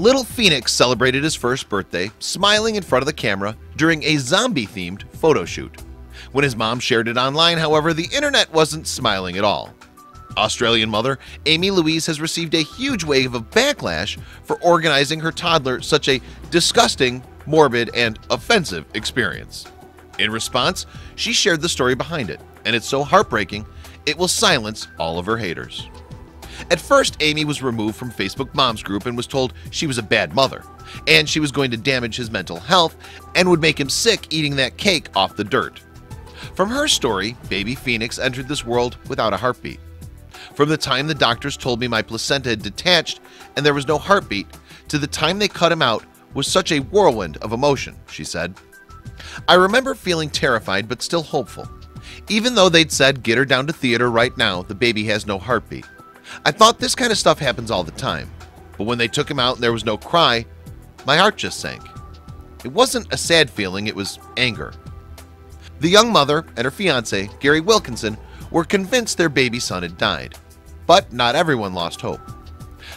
Little Phoenix celebrated his first birthday smiling in front of the camera during a zombie-themed photo shoot. When his mom shared it online, however, the internet wasn't smiling at all. Australian mother Amy Louise has received a huge wave of backlash for organizing her toddler such a disgusting, morbid, and offensive experience. In response, she shared the story behind it, and it's so heartbreaking it will silence all of her haters. At first, Amy was removed from Facebook Moms group and was told she was a bad mother, and she was going to damage his mental health and would make him sick eating that cake off the dirt. From her story, baby Phoenix entered this world without a heartbeat. From the time the doctors told me my placenta had detached and there was no heartbeat to the time they cut him out was such a whirlwind of emotion, she said. I remember feeling terrified but still hopeful. Even though they'd said get her down to theater right now, the baby has no heartbeat. I thought this kind of stuff happens all the time, but when they took him out and there was no cry, my heart just sank. It wasn't a sad feeling, it was anger. The young mother and her fiance, Gary Wilkinson, were convinced their baby son had died. But not everyone lost hope.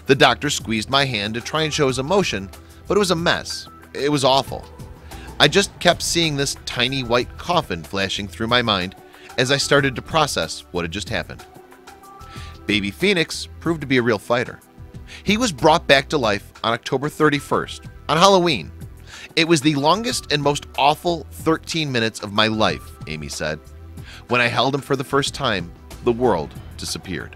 The doctor squeezed my hand to try and show his emotion, but it was a mess. It was awful. I just kept seeing this tiny white coffin flashing through my mind as I started to process what had just happened. Baby Phoenix proved to be a real fighter. He was brought back to life on October 31st, on Halloween. It was the longest and most awful 13 minutes of my life, Amy said. When I held him for the first time, the world disappeared.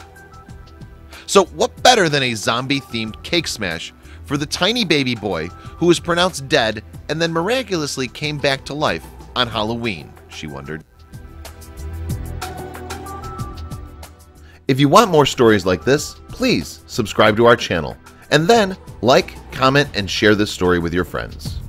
So what better than a zombie-themed cake smash for the tiny baby boy who was pronounced dead and then miraculously came back to life on Halloween, she wondered. If you want more stories like this, please subscribe to our channel and then like, comment, and share this story with your friends.